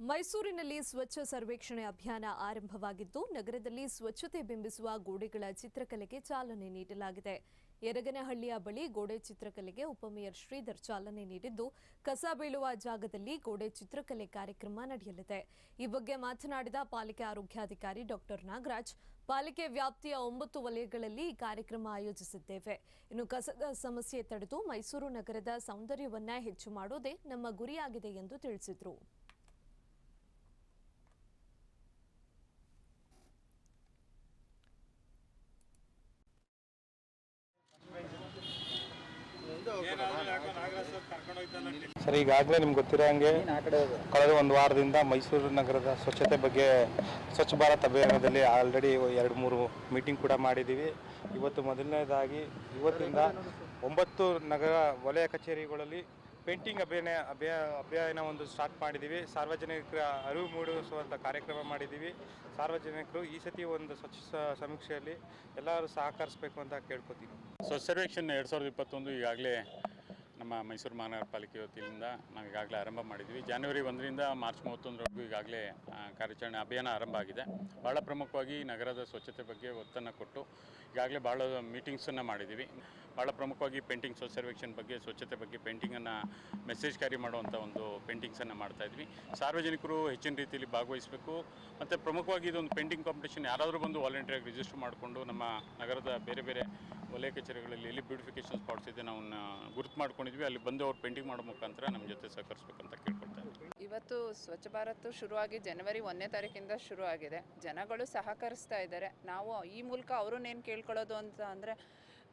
ಮೈಸೂರಿನಲ್ಲಿ ಸ್ವಚ್ಛ ಸರ್ವೇಕ್ಷಣೆ ಅಭಿಯಾನ ಆರಂಭವಾಗಿದ್ದು, ನಗರದಲ್ಲಿ ಸ್ವಚ್ಛತೆ ಬಿಂಬಿಸುವ ಗೋಡೆಗಳ ಚಿತ್ರಕಲೆಗೆ ಚಾಲನೆ ನೀಡಲಾಗಿದೆ. ಯರಗನಹಳ್ಳಿಯ ಬಳಿ ಗೋಡೆ ಚಿತ್ರಕಲೆಗೆ ಉಪಮೇಯರ್ ಶ್ರೀಧರ್ ಚಾಲನೆ ನೀಡಿದ್ದು, ಕಸ ಬೀಳುವ ಜಾಗದಲ್ಲಿ ಗೋಡೆ ಚಿತ್ರಕಲೆ ಕಾರ್ಯಕ್ರಮ ನಡೆಯಲಿದೆ. ಈ ಬಗ್ಗೆ ಮಾತನಾಡಿದ ಪಾಲಿಕೆ ಆರೋಗ್ಯಾಧಿಕಾರಿ ಡಾಕ್ಟರ್ ನಾಗರಾಜ್, ಪಾಲಿಕೆ ವ್ಯಾಪ್ತಿಯ ಒಂಬತ್ತು ವಲಯಗಳಲ್ಲಿ ಈ ಕಾರ್ಯಕ್ರಮ ಆಯೋಜಿಸಿದ್ದೇವೆ. ಇನ್ನು ಕಸದ ಸಮಸ್ಯೆ ತಡೆದು ಮೈಸೂರು ನಗರದ ಸೌಂದರ್ಯವನ್ನ ಹೆಚ್ಚು ಮಾಡೋದೇ ನಮ್ಮ ಗುರಿಯಾಗಿದೆ ಎಂದು ತಿಳಿಸಿದರು. ಸರ್, ಈಗಾಗಲೇ ನಿಮ್ಗೆ ಗೊತ್ತಿರೋ ಹಂಗೆ ಕಳೆದ ಒಂದು ವಾರದಿಂದ ಮೈಸೂರು ನಗರದ ಸ್ವಚ್ಛತೆ ಬಗ್ಗೆ ಸ್ವಚ್ಛ ಭಾರತ್ ಅಭಿಯಾನದಲ್ಲಿ ಆಲ್ರೆಡಿ ಎರಡು ಮೂರು ಮೀಟಿಂಗ್ ಕೂಡ ಮಾಡಿದ್ದೀವಿ. ಇವತ್ತು ಮೊದಲನೇದಾಗಿ ಇವತ್ತಿಂದ ಒಂಬತ್ತು ನಗರ ವಲಯ ಕಚೇರಿಗಳಲ್ಲಿ ಪೇಂಟಿಂಗ್ ಅಭಿಯಾನ ಅಭಿಯಾ, ಅಭಿಯಾನ ಒಂದು ಸ್ಟಾರ್ಟ್ ಮಾಡಿದ್ದೀವಿ. ಸಾರ್ವಜನಿಕರ ಅರಿವು ಮೂಡಿಸುವಂಥ ಕಾರ್ಯಕ್ರಮ ಮಾಡಿದ್ದೀವಿ. ಸಾರ್ವಜನಿಕರು ಈ ಸತಿ ಒಂದು ಸ್ವಚ್ಛ ಸಮೀಕ್ಷೆಯಲ್ಲಿ ಎಲ್ಲರೂ ಸಹಕರಿಸಬೇಕು ಅಂತ ಕೇಳ್ಕೊತೀನಿ. ಸ್ವಚ್ಛ ಸರ್ವೇಕ್ಷಣ್ ಎರಡು ಸಾವಿರದ ಇಪ್ಪತ್ತೊಂದು ಈಗಾಗಲೇ ನಮ್ಮ ಮೈಸೂರು ಮಹಾನಗರ ಪಾಲಿಕೆ ವತಿಯಿಂದ ನಾವು ಈಗಾಗಲೇ ಆರಂಭ ಮಾಡಿದ್ವಿ. ಜಾನ್ವರಿ ಒಂದರಿಂದ ಮಾರ್ಚ್ ಮೂವತ್ತೊಂದರವರೆಗೂ ಈಗಾಗಲೇ ಕಾರ್ಯಾಚರಣೆ ಅಭಿಯಾನ ಆರಂಭ ಆಗಿದೆ. ಭಾಳ ಪ್ರಮುಖವಾಗಿ ನಗರದ ಸ್ವಚ್ಛತೆ ಬಗ್ಗೆ ಒತ್ತನ್ನು ಕೊಟ್ಟು ಈಗಾಗಲೇ ಭಾಳ ಮೀಟಿಂಗ್ಸನ್ನು ಮಾಡಿದ್ದೀವಿ. ಭಾಳ ಪ್ರಮುಖವಾಗಿ ಪೇಂಟಿಂಗ್ ಸ್ವಚ್ಛ ಸರ್ವೇಕ್ಷಣ್ ಬಗ್ಗೆ, ಸ್ವಚ್ಛತೆ ಬಗ್ಗೆ ಪೇಂಟಿಂಗನ್ನು ಮೆಸೇಜ್ ಕ್ಯಾರಿ ಮಾಡುವಂಥ ಒಂದು ಪೇಂಟಿಂಗ್ಸನ್ನು ಮಾಡ್ತಾ ಇದ್ವಿ. ಸಾರ್ವಜನಿಕರು ಹೆಚ್ಚಿನ ರೀತಿಯಲ್ಲಿ ಭಾಗವಹಿಸಬೇಕು. ಮತ್ತು ಪ್ರಮುಖವಾಗಿ ಇದೊಂದು ಪೇಂಟಿಂಗ್ ಕಾಂಪಿಟೇಷನ್ ಯಾರಾದರೂ ಬಂದು ವಾಲಂಟಿಯರಾಗಿ ರಿಜಿಸ್ಟರ್ ಮಾಡಿಕೊಂಡು ನಮ್ಮ ನಗರದ ಬೇರೆ ಬೇರೆ ವಲಯ ಕಚೇರಿಗಳಲ್ಲಿ ಎಲ್ಲಿ ಬ್ಯೂಟಿಫಿಕೇಶನ್ ಸ್ಪಾಟ್ಸ್ ಇದೆ ನಾವು ಗುರುತು ಮಾಡ್ಕೊಂಡಿದ್ವಿ. ಅಲ್ಲಿ ಬಂದು ಅವ್ರು ಪೇಂಟಿಂಗ್ ಮಾಡೋ ಮುಖಾಂತರ ನಮ್ಮ ಜೊತೆ ಸಹಕರಿಸ್ಬೇಕಂತ ಕೇಳ್ಕೊಳ್ತಾ ಇವತ್ತು ಸ್ವಚ್ಛ ಭಾರತ್ ಶುರುವಾಗಿ ಜನವರಿ ಒಂದನೇ ತಾರೀಕಿಂದ ಶುರು ಆಗಿದೆ ಜನಗಳು ಸಹಕರಿಸ್ತಾ ಇದ್ದಾರೆ. ನಾವು ಈ ಮೂಲಕ ಅವ್ರನ್ನೇನು ಕೇಳ್ಕೊಳ್ಳೋದು ಅಂತ ಅಂದರೆ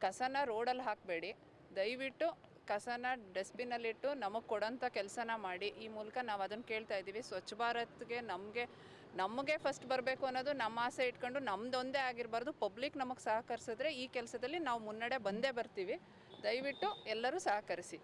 ಕಸನ ರೋಡಲ್ಲಿ ಹಾಕಬೇಡಿ. ದಯವಿಟ್ಟು ಕಸನ ಡಸ್ಟ್ಬಿನ್ನಲ್ಲಿಟ್ಟು ನಮಗೆ ಕೊಡೋಂಥ ಕೆಲಸನ ಮಾಡಿ. ಈ ಮೂಲಕ ನಾವು ಅದನ್ನು ಕೇಳ್ತಾ ಇದ್ದೀವಿ. ಸ್ವಚ್ಛ ಭಾರತ್ಗೆ ನಮಗೆ ನಮಗೆ ಫಸ್ಟ್ ಬರಬೇಕು ಅನ್ನೋದು ನಮ್ಮ ಆಸೆ ಇಟ್ಕೊಂಡು ನಮ್ಮದೊಂದೇ ಆಗಿರಬಾರ್ದು. ಪಬ್ಲಿಕ್ ನಮಗೆ ಸಹಕರಿಸಿದ್ರೆ ಈ ಕೆಲಸದಲ್ಲಿ ನಾವು ಮುನ್ನಡೆ ಬಂದೇ ಬರ್ತೀವಿ. ದಯವಿಟ್ಟು ಎಲ್ಲರೂ ಸಹಕರಿಸಿ.